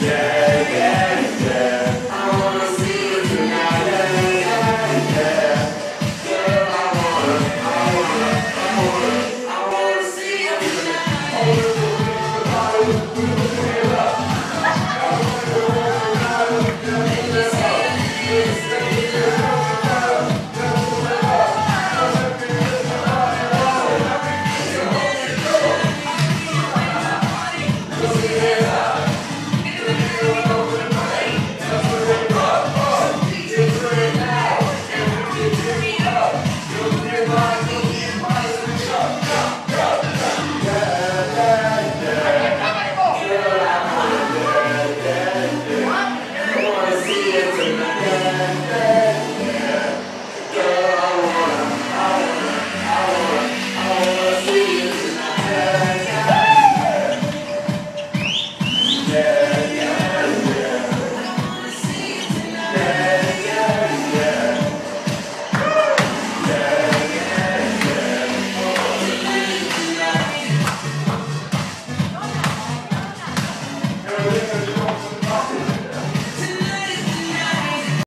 Yeah.